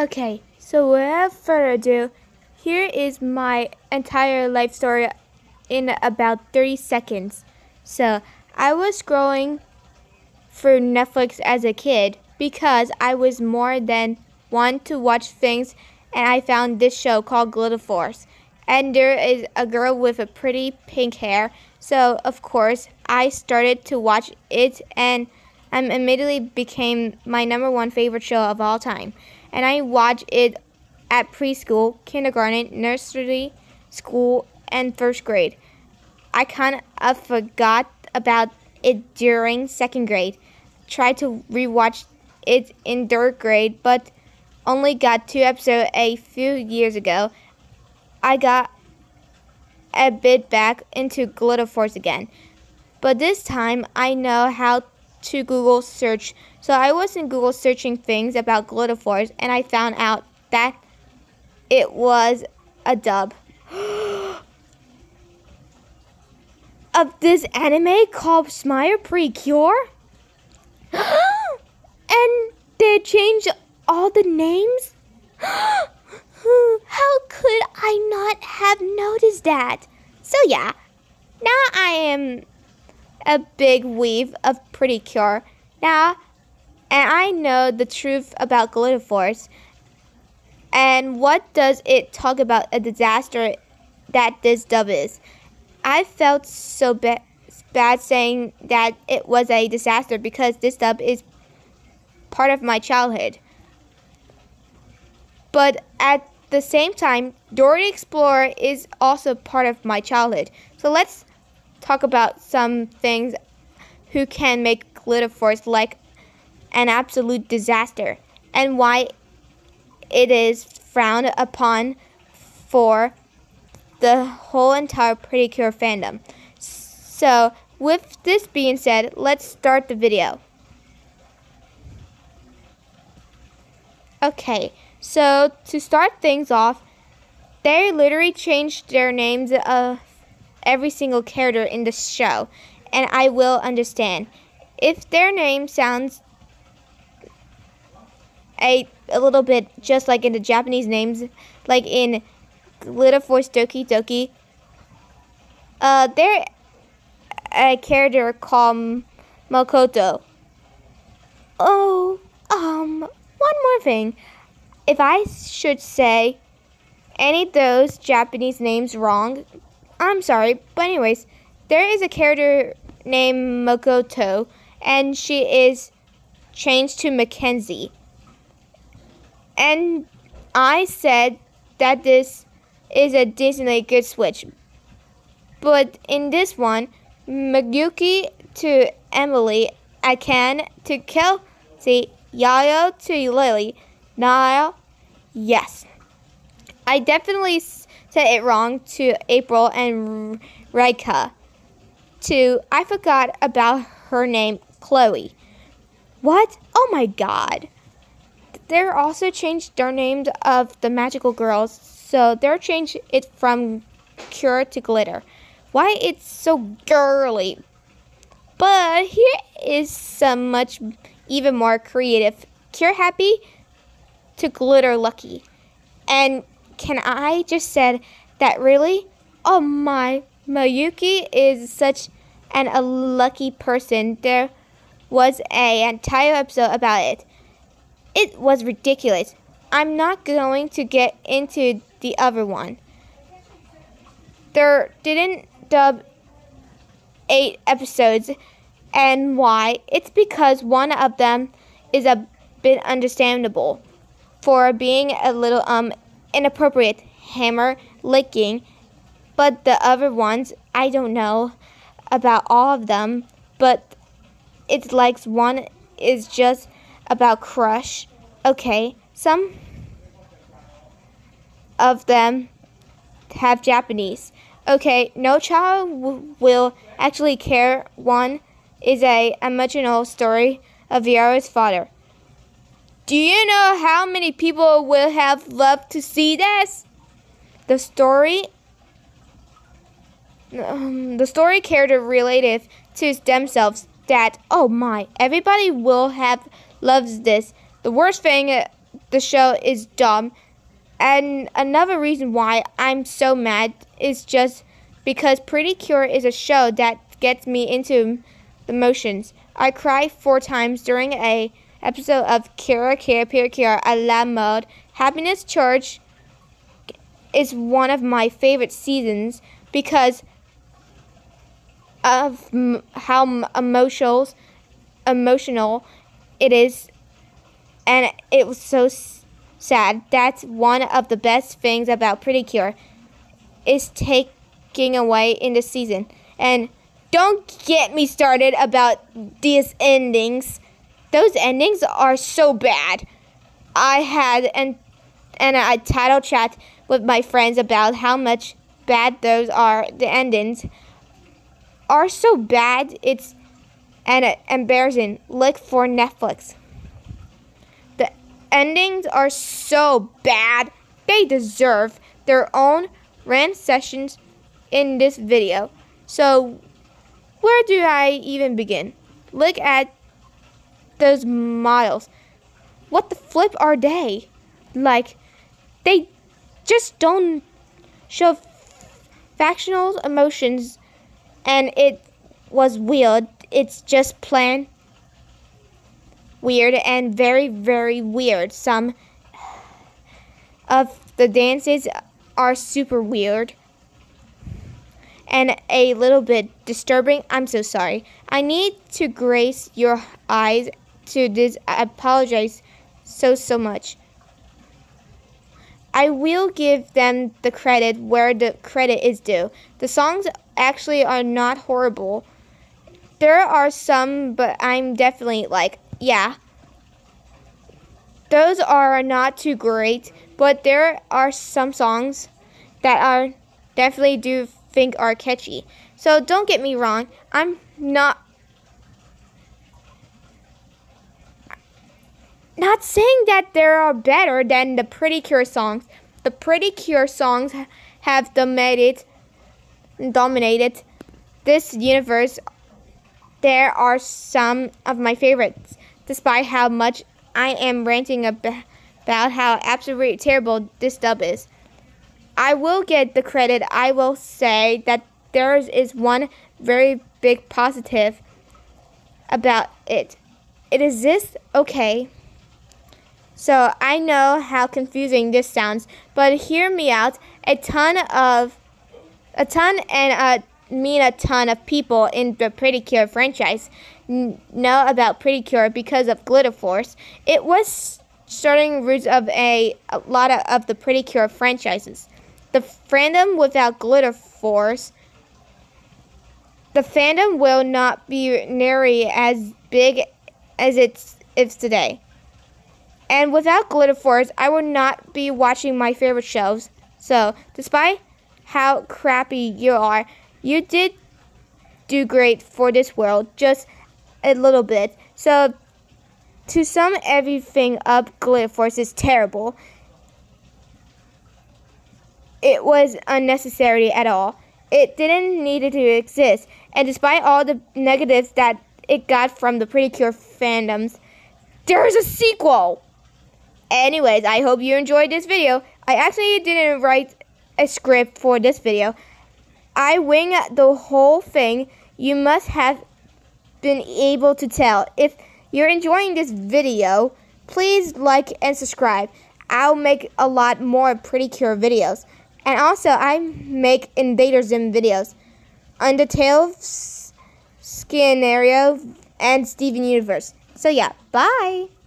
Okay, so without further ado, here is my entire life story in about 30 seconds. So, I was scrolling through Netflix as a kid because I was more than one to watch things and I found this show called Glitter Force. And there is a girl with a pretty pink hair. So, of course, I started to watch it and I immediately became my number one favorite show of all time. And I watched it at preschool, kindergarten, nursery, school, and first grade. I kind of forgot about it during second grade. Tried to rewatch it in third grade, but only got two episodes a few years ago. I got a bit back into Glitter Force again. But this time I know how to Google search. So I was in Google searching things about Glitter Force and I found out that it was a dub of this anime called Smile Precure. and they changed all the names? How could I not have noticed that? So yeah, now I am a big weave of Pretty Cure. Now, and I know the truth about Glitter Force. And what does it talk about a disaster that this dub is? I felt so ba- bad saying that it was a disaster because this dub is part of my childhood. But at the same time, the Explorer is also part of my childhood. So let's talk about some things who can make Glitter Force like an absolute disaster and why it is frowned upon for the whole entire Pretty Cure fandom. So, with this being said, let's start the video. Okay, so to start things off, they literally changed their names of every single character in the show, and I will understand. If their name sounds a, a little bit just like in the Japanese names, like in Glitter Force Doki Doki, uh, they're a character called Makoto. Oh, um, one more thing. If I should say any of those Japanese names wrong, I'm sorry, but anyways, there is a character named Makoto, and she is changed to Mackenzie. And I said that this is a decently good switch. But in this one, Mayuki to Emily, Akan to Kelsey, Yayo to Lily, Niall, yes. I definitely said it wrong to April and Rika. To I forgot about her name, Chloe. What? Oh my god. They're also changed their names of the magical girls, so they're changed it from Cure to Glitter. Why it's so girly. But here is some much even more creative. Cure Happy to Glitter Lucky. And can I just said that really? Oh my, Mayuki is such an a lucky person. There was a entire episode about it. It was ridiculous. I'm not going to get into the other one. There didn't dub eight episodes and why? It's because one of them is a bit understandable for being a little um inappropriate hammer licking, but the other ones, I don't know about all of them, but it's like one is just about crush. Okay, some of them have Japanese. Okay, no child will actually care. One is a emotional story of Yara's father. Do you know how many people will have loved to see this? The story um, the story character related to themselves that oh my everybody will have loves this the worst thing the show is dumb. And another reason why I'm so mad is just because Pretty Cure is a show that gets me into the motions. I cried four times during a episode of Kira Kira Pretty Cure a la Mode. Happiness Charge is one of my favorite seasons because of how emotional emotional it is and it was so sad. That's one of the best things about Pretty Cure is taking away in the season. And don't get me started about these endings. Those endings are so bad. I had an and a title chat with my friends about how much bad those are. The endings are so bad. It's and embarrassing. Look for Netflix. The endings are so bad. They deserve their own rant sessions in this video. So where do I even begin? Look at those models. What the flip are they? Like, they just don't show factional emotions, and it was weird. It's just plain weird and very, very weird. Some of the dances are super weird and a little bit disturbing. I'm so sorry. I need to grace your eyes to this. I apologize so, so much. I will give them the credit where the credit is due. The songs actually are not horrible. There are some, but I'm definitely like, yeah. Those are not too great, but there are some songs that are definitely do think are catchy. So don't get me wrong, I'm not not saying that they are better than the Pretty Cure songs. The Pretty Cure songs have dominated dominated this universe. There are some of my favorites, despite how much I am ranting about how absolutely terrible this dub is. I will get the credit. I will say that there is one very big positive about it. It is this okay. So I know how confusing this sounds, but hear me out. A ton of, a ton and a mean a ton of people in the Pretty Cure franchise know about Pretty Cure because of Glitter Force. It was starting roots of a, a lot of, of the Pretty Cure franchises the fandom without Glitter Force, the fandom will not be nearly as big as it's it's today. And without Glitter Force, I would not be watching my favorite shows. So, despite how crappy you are, you did do great for this world, just a little bit. So, to sum everything up, Glitter Force is terrible it was unnecessary at all. It didn't need to exist, and despite all the negatives that it got from the Pretty Cure fandoms, there's a sequel! Anyways, I hope you enjoyed this video. I actually didn't write a script for this video. I wing the whole thing. You must have been able to tell. If you're enjoying this video, please like and subscribe. I'll make a lot more Pretty Cure videos. And also, I make Invader Zim videos, Undertale, Scenario, and Steven Universe. So yeah, bye!